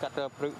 got the được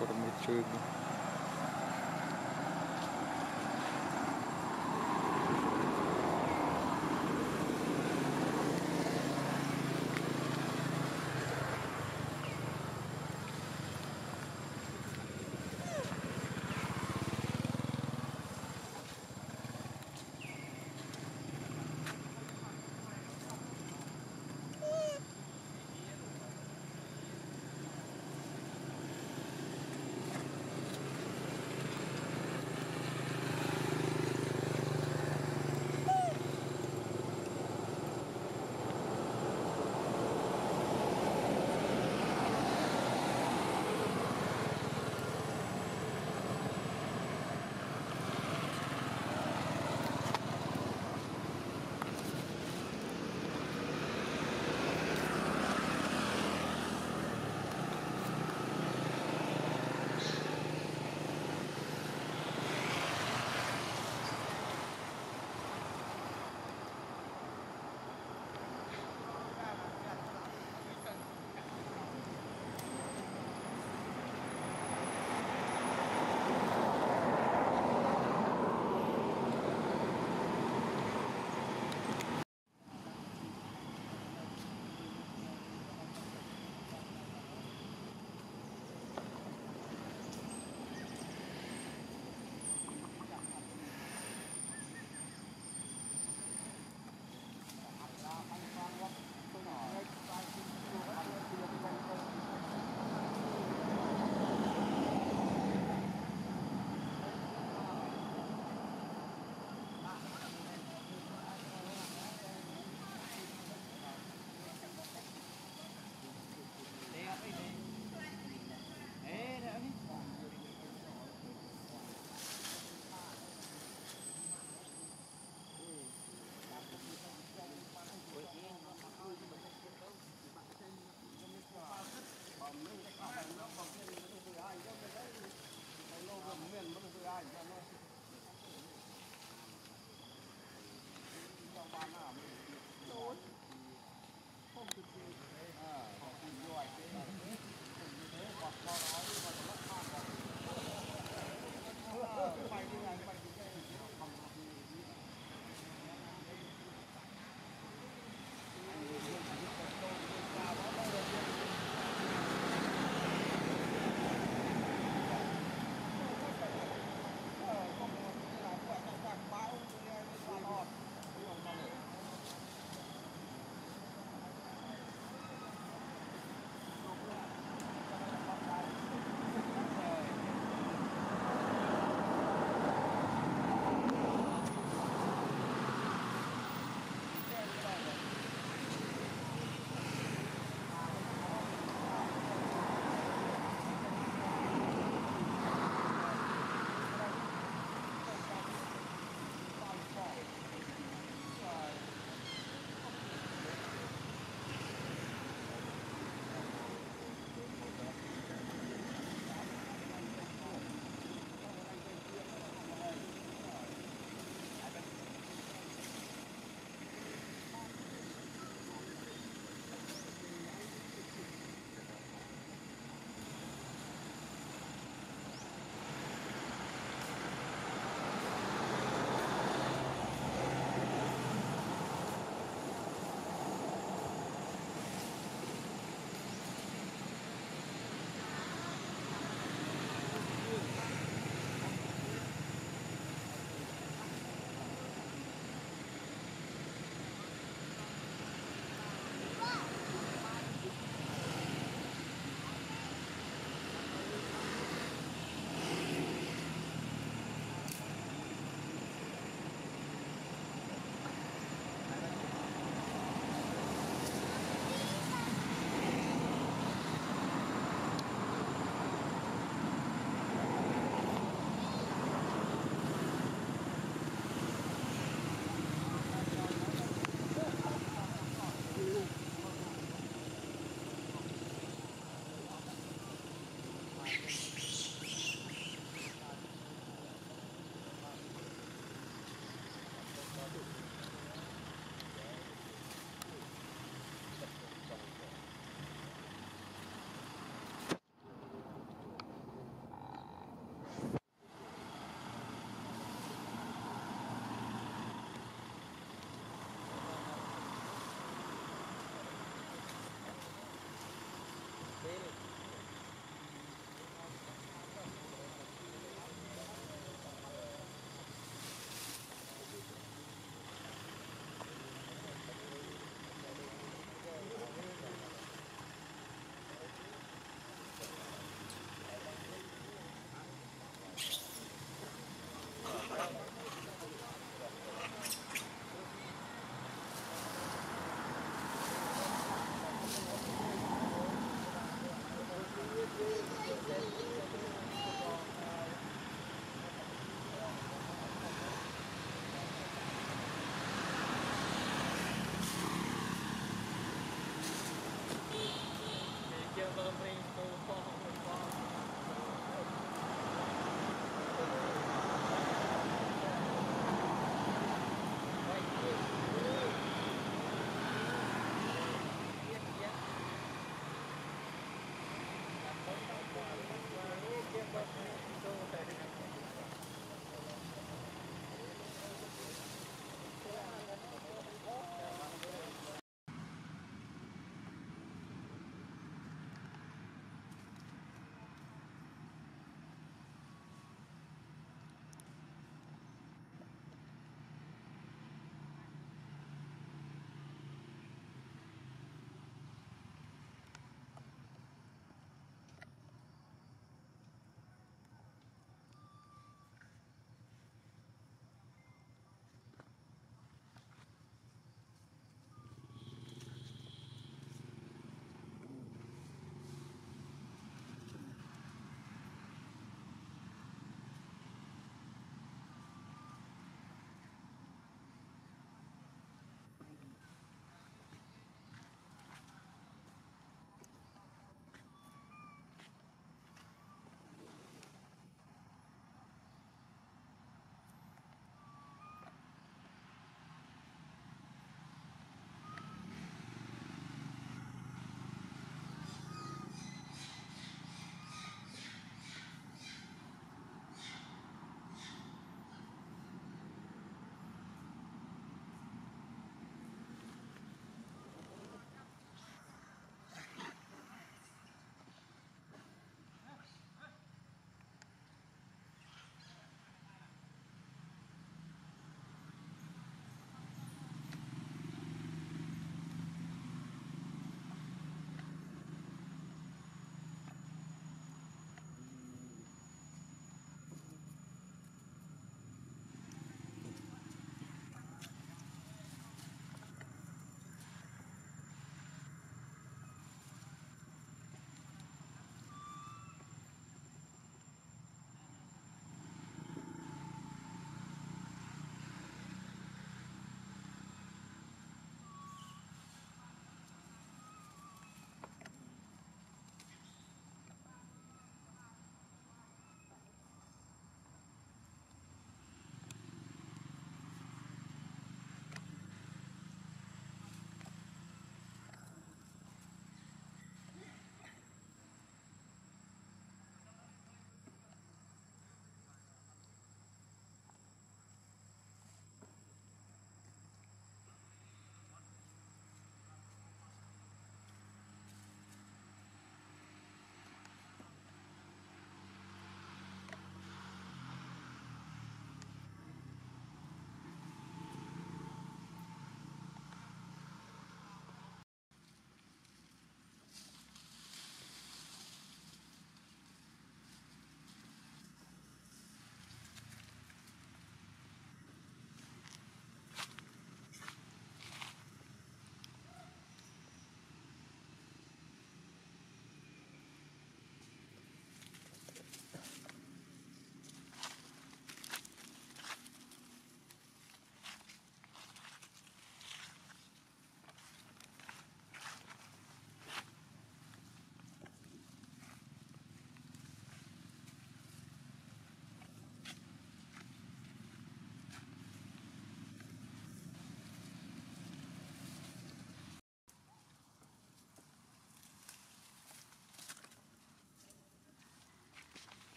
формы, очевидно.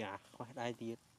ja, ich weiß nicht.